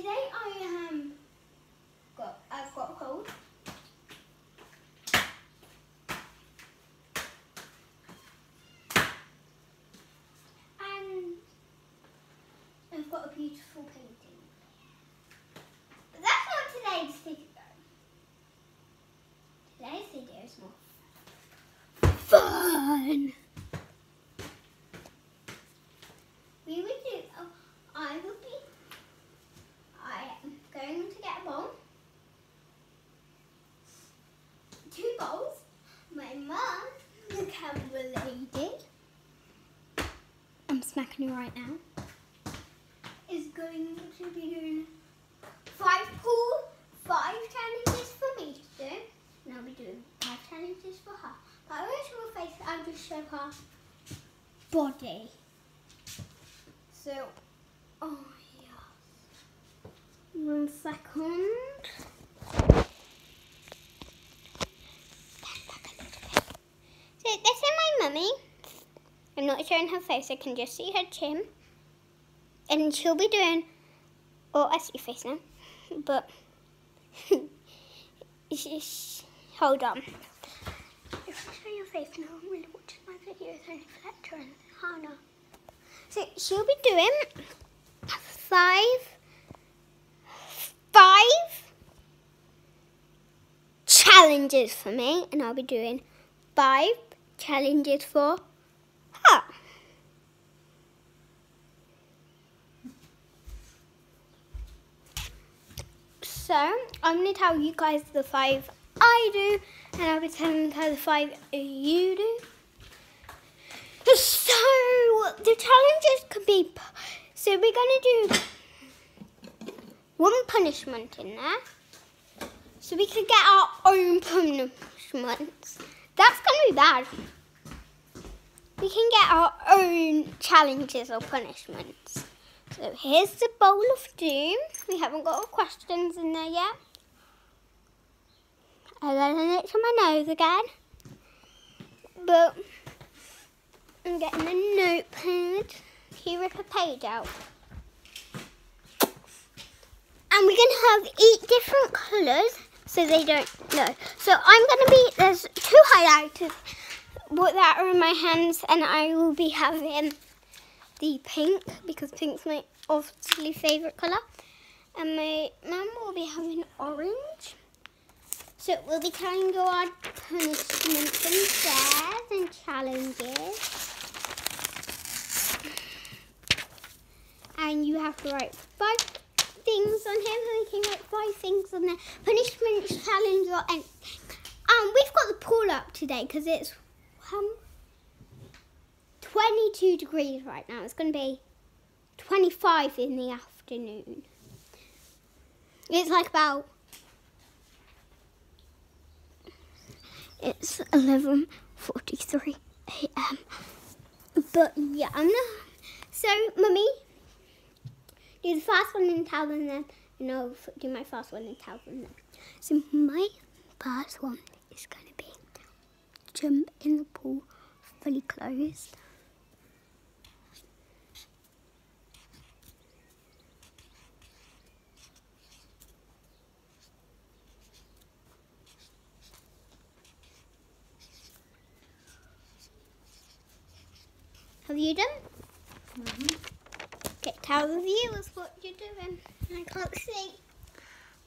today I am I'm right now. Is going to be doing five pool, five challenges for me to do. And I'll be doing five challenges for her. But I won't show her face, I'll just show her body. So, oh yeah. One second. So this is my mummy. I'm not showing her face, I can just see her chin. And she'll be doing, oh, I see your face now, but, she's, hold on. If I show your face, no one really watches my videos, only Fletcher and Hannah. So she'll be doing five, five challenges for me, and I'll be doing five challenges for her. So I'm going to tell you guys the five I do, and I'll be telling her the five you do. So the challenges could be. So we're gonna do one punishment in there. So we could get our own punishments. That's gonna be bad. We can get our own challenges or punishments. So here's the bowl of doom. We haven't got our questions in there yet. I got an itch on my nose again. But I'm getting a notepad. Can you rip a page out? And we're going to have eight different colours so they don't know. So I'm going to be, there's two highlighters that are in my hands and I will be having the pink because pink's my obviously favourite colour. And my mum will be having orange. So we'll be telling you our punishments and dares and challenges. And you have to write five things on here. And we can write five things on there. Punishment, challenge, or anything. Um, we've got the pool up today because it's um, 22 degrees right now. It's going to be 25 in the afternoon. It's like about It's 11.43 a.m. But yeah, I'm not... So, Mummy, do the first one and tell them then. And I'll do my first one and tell them then. So my first one is going to be jump in the pool fully closed. Have you done? Mm -hmm. Okay, tell the viewers what you're doing. I can't see.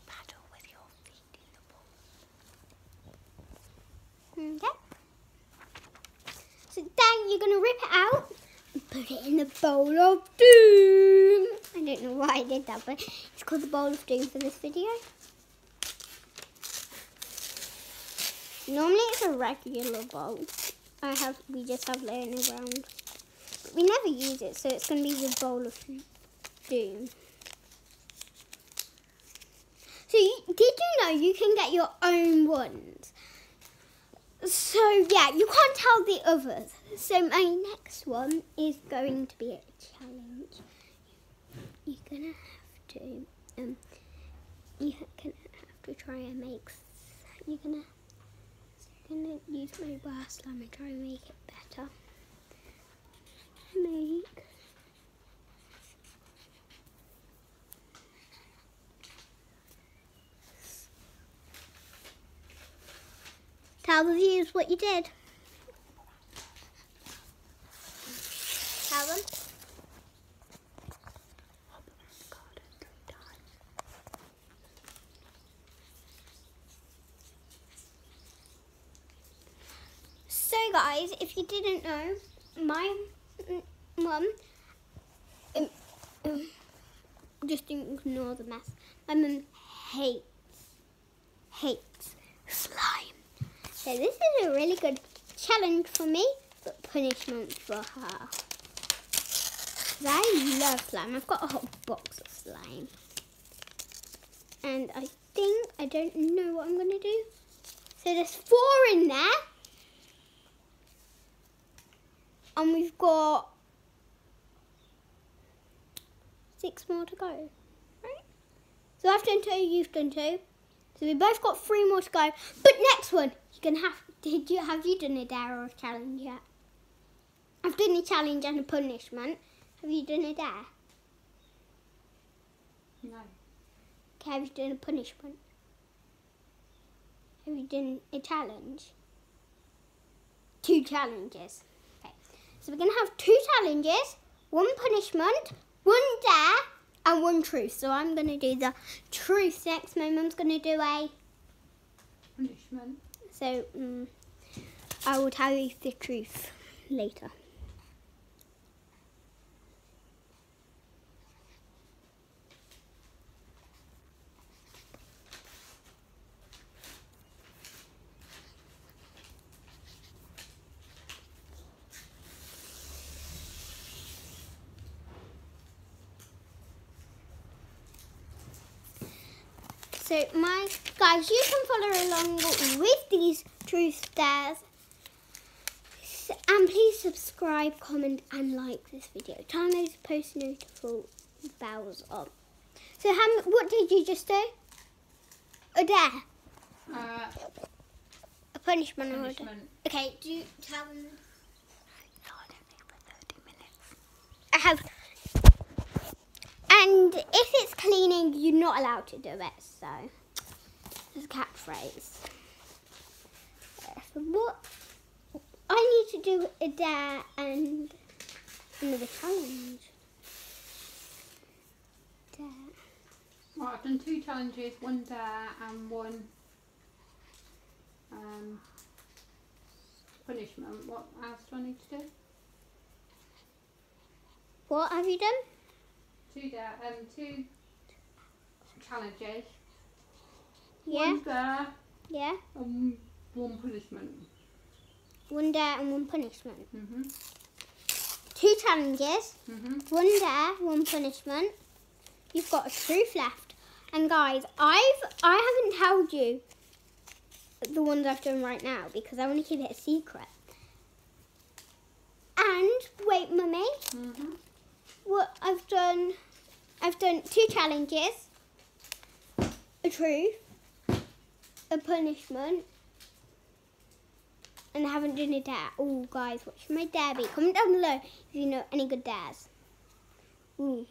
Paddle with your feet in the pool. Okay. So then you're going to rip it out and put it in the bowl of doom. I don't know why I did that, but it's called the bowl of doom for this video. Normally it's a regular bowl. I have, we just have laying around we never use it, so it's going to be the bowl of doom. So you, did you know you can get your own ones? So yeah, you can't tell the others. So my next one is going to be a challenge. You're gonna have to, um, you're gonna have to try and make. You're gonna, you're gonna use my slam and try and make it better make. Tell the viewers what you did. Tell them. So guys, if you didn't know, my mum, um, um, just ignore the mess. My mum hates, hates slime. So this is a really good challenge for me, but punishment for her. I love slime. I've got a whole box of slime. And I think, I don't know what I'm going to do. So there's four in there. And we've got six more to go. Right? So I've done two, you've done two. So we both got three more to go. But next one, you can have did you have you done a dare or a challenge yet? I've done a challenge and a punishment. Have you done a dare? No. Okay, have you done a punishment? Have you done a challenge? Two challenges. So we're gonna have two challenges, one punishment, one dare, and one truth. So I'm gonna do the truth next. My mum's gonna do a Punishment. so um, I will tell you the truth later. So my guys, you can follow along with these truth dares. And please subscribe, comment and like this video. Turn those post notification bells on. So how, what did you just do? A dare? Uh, A punishment, or a punishment. Okay, do you tell them? No, I don't think for 30 minutes. I have. And if it's cleaning, you're not allowed to do it. So, it's a catchphrase. What? I need to do a dare and another challenge. Dare. Right, I've done two challenges, one dare and one um, punishment. What else do I need to do? What have you done? Two dare, um, two challenges. Yeah, One dare yeah. and one punishment. One dare and one punishment. Mhm. Two challenges. Mhm. One dare, one punishment. You've got a truth left. And guys, I've I haven't told you the ones I've done right now because I want to keep it a secret. And wait, mummy, Mhm. What I've done I've done two challenges. A truth, a punishment, and I haven't done a dare. Oh guys, should my dare be? Comment down below if you know any good dares. Ooh.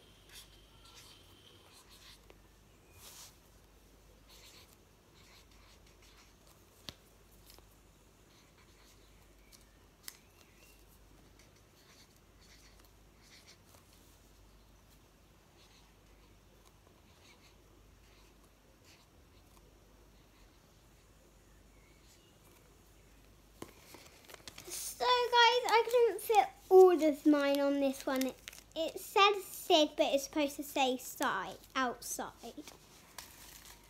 So guys, I couldn't fit all of mine on this one. It, it said Sid, but it's supposed to say side, outside.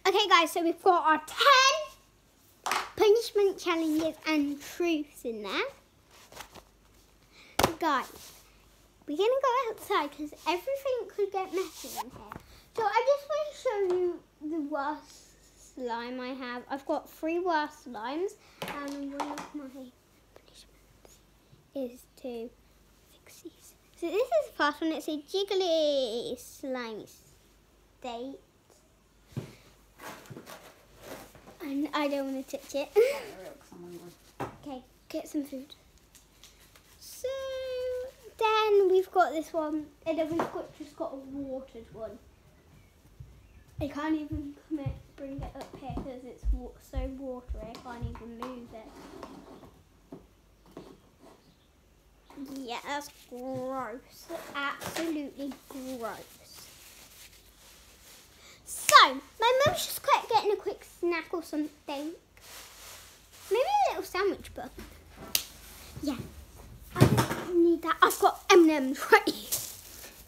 Okay guys, so we've got our 10 punishment challenges and truths in there. Guys, we're gonna go outside because everything could get messy in here. So I just want to show you the worst slime I have. I've got three worst slimes and one of my is to fix these. So this is the first one. It's a jiggly slimy state. And I don't want to touch it. okay, get some food. So then we've got this one, and then we've got just got a watered one. I can't even come it, bring it up here because it's so watery. I can't even move it. Yeah, that's gross. Absolutely gross. So, my mum's just quite getting a quick snack or something. Maybe a little sandwich, but yeah. I don't need that. I've got M&M's right here.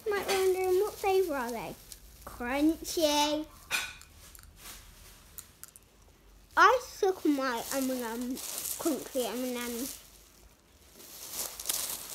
Might be wondering what flavour are they? Crunchy. I suck my M&M's, crunchy M&M's.